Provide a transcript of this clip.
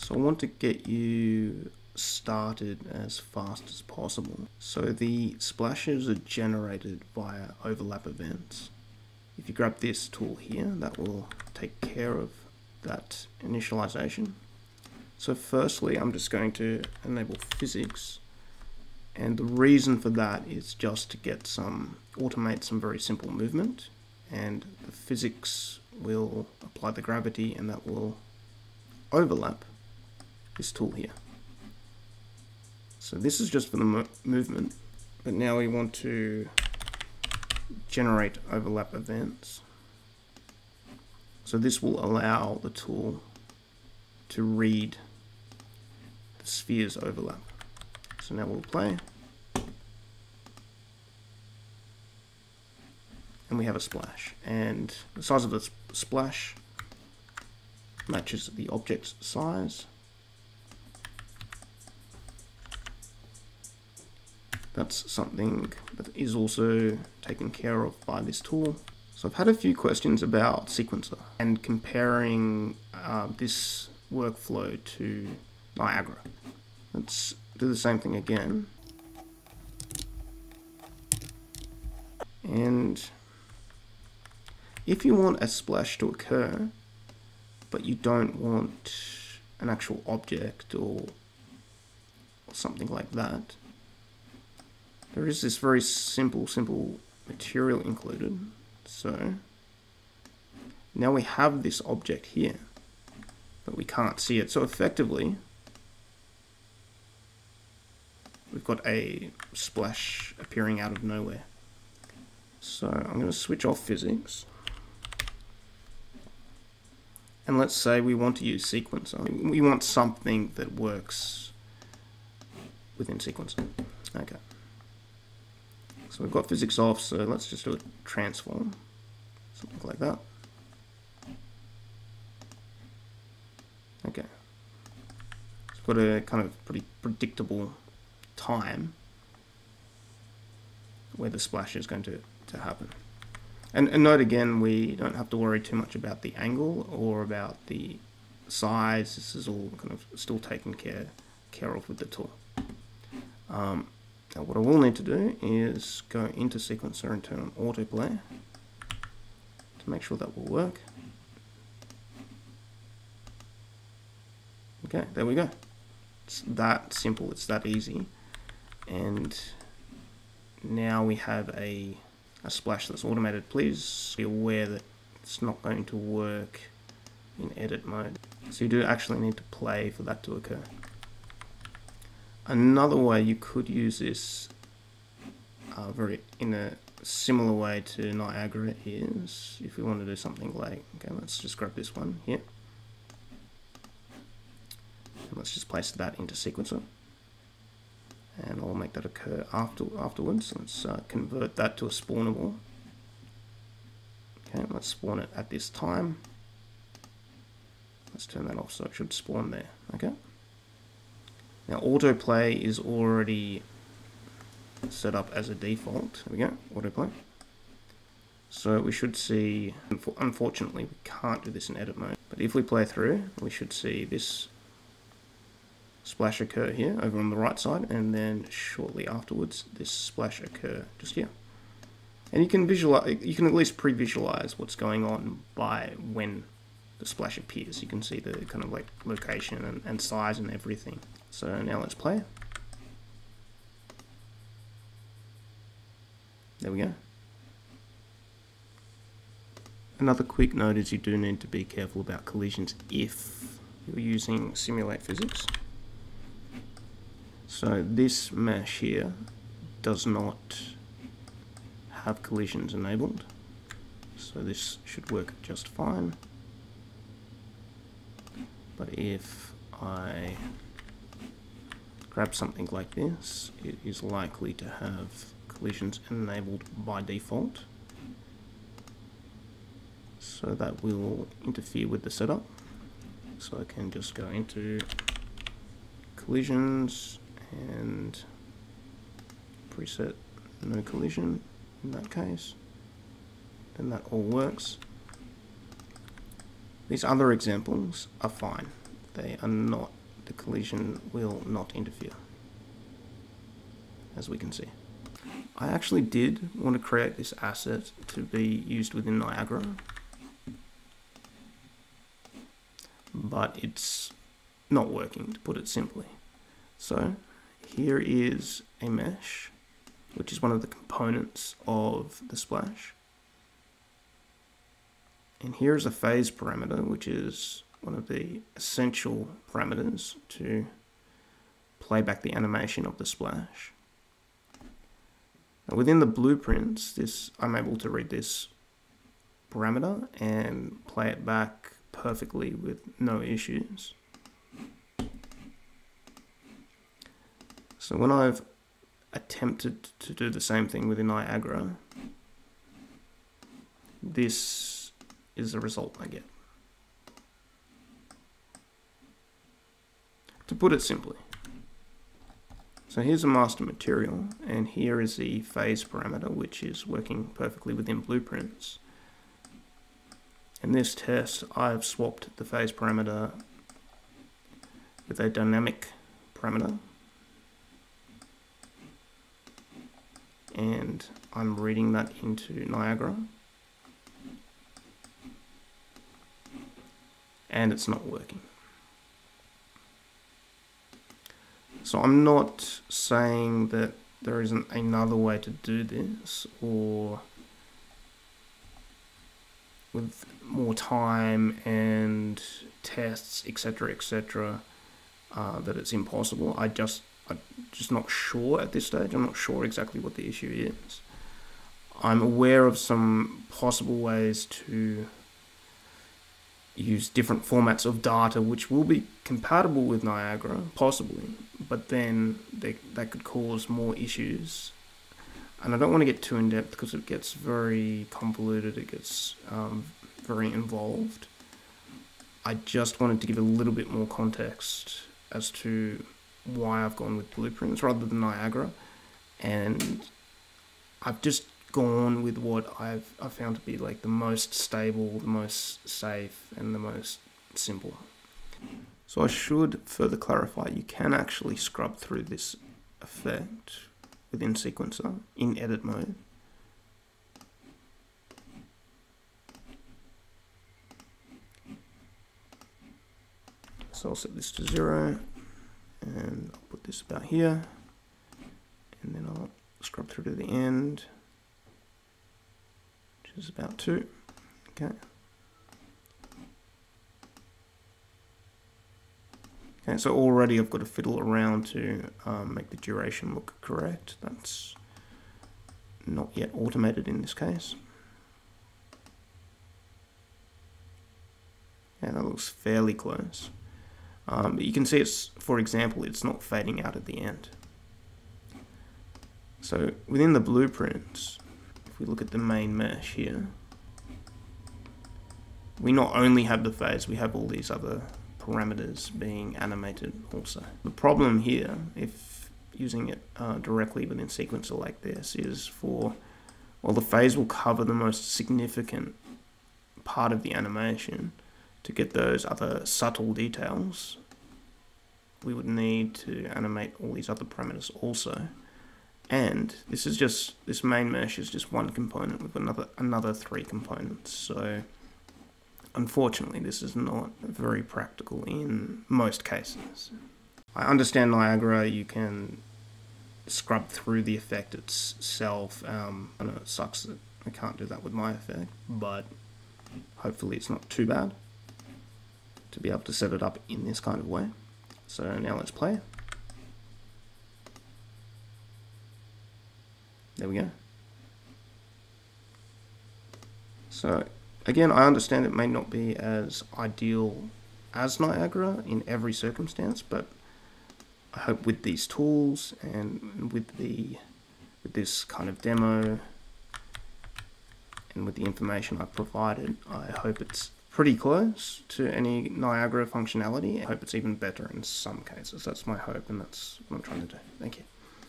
So I want to get you started as fast as possible. So the splashes are generated via overlap events. If you grab this tool here, that will take care of that initialization. So firstly, I'm just going to enable physics. And the reason for that is just to get some, automate some very simple movement. And the physics will apply the gravity and that will overlap this tool here. So this is just for the mo movement, but now we want to generate overlap events. So this will allow the tool to read the sphere's overlap. So now we'll play. And we have a splash. And the size of the splash matches the object's size. That's something that is also taken care of by this tool. So I've had a few questions about Sequencer and comparing uh, this workflow to Niagara. Let's do the same thing again. And if you want a splash to occur, but you don't want an actual object or, or something like that, there is this very simple, simple material included. So now we have this object here, but we can't see it. So effectively, we've got a splash appearing out of nowhere. So I'm going to switch off physics. And let's say we want to use sequencer. We want something that works within sequencer. Okay. So we've got physics off, so let's just do a transform, something like that. Okay. We've got a kind of pretty predictable time where the splash is going to, to happen. And, and note again, we don't have to worry too much about the angle or about the size. This is all kind of still taken care, care of with the tool. Um, now what I will need to do is go into sequencer and turn on autoplay to make sure that will work. Okay, there we go. It's that simple, it's that easy. And now we have a, a splash that's automated. Please be aware that it's not going to work in edit mode. So you do actually need to play for that to occur. Another way you could use this uh, very in a similar way to Niagara is if we want to do something like, okay, let's just grab this one here. And let's just place that into sequencer. And I'll make that occur after afterwards. Let's uh, convert that to a spawnable. Okay, let's spawn it at this time. Let's turn that off so it should spawn there. Okay. Now autoplay is already set up as a default. There we go, autoplay. So we should see, unfortunately we can't do this in edit mode, but if we play through, we should see this splash occur here over on the right side, and then shortly afterwards, this splash occur just here. And you can visualize, you can at least pre-visualize what's going on by when the splash appears. You can see the kind of like location and, and size and everything. So now let's play. There we go. Another quick note is you do need to be careful about collisions if you're using simulate physics. So this mesh here does not have collisions enabled. So this should work just fine. But if I grab something like this, it is likely to have collisions enabled by default. So that will interfere with the setup. So I can just go into collisions and preset no collision in that case. and that all works. These other examples are fine they are not, the collision will not interfere, as we can see. I actually did want to create this asset to be used within Niagara, but it's not working, to put it simply. So here is a mesh, which is one of the components of the splash. And here is a phase parameter, which is one of the essential parameters to play back the animation of the splash. Now within the blueprints, this I'm able to read this parameter and play it back perfectly with no issues. So when I've attempted to do the same thing within Niagara, this is the result I get. To put it simply, so here's a master material, and here is the phase parameter, which is working perfectly within blueprints. In this test, I've swapped the phase parameter with a dynamic parameter, and I'm reading that into Niagara. And it's not working. So I'm not saying that there isn't another way to do this or with more time and tests, etc., etc., uh, that it's impossible. I just, I'm just not sure at this stage. I'm not sure exactly what the issue is. I'm aware of some possible ways to use different formats of data which will be compatible with Niagara, possibly, but then they, that could cause more issues. And I don't want to get too in depth because it gets very convoluted, it gets um, very involved. I just wanted to give a little bit more context as to why I've gone with blueprints rather than Niagara. And I've just gone with what I've I found to be like the most stable, the most safe, and the most simple. So I should further clarify, you can actually scrub through this effect within sequencer in edit mode. So I'll set this to zero and I'll put this about here and then I'll scrub through to the end which is about two. Okay. Okay, so already I've got to fiddle around to um, make the duration look correct. That's not yet automated in this case. Yeah, that looks fairly close. Um, but you can see it's, for example, it's not fading out at the end. So within the blueprints, we look at the main mesh here, we not only have the phase, we have all these other parameters being animated also. The problem here, if using it uh, directly within sequencer like this, is for, well, the phase will cover the most significant part of the animation. To get those other subtle details, we would need to animate all these other parameters also. And this is just, this main mesh is just one component with another, another three components. So unfortunately, this is not very practical in most cases. I understand Niagara, you can scrub through the effect itself. Um, I know it sucks that I can't do that with my effect, but hopefully it's not too bad to be able to set it up in this kind of way. So now let's play. There we go. So again, I understand it may not be as ideal as Niagara in every circumstance, but I hope with these tools and with the with this kind of demo and with the information I've provided, I hope it's pretty close to any Niagara functionality. I hope it's even better in some cases. That's my hope and that's what I'm trying to do. Thank you.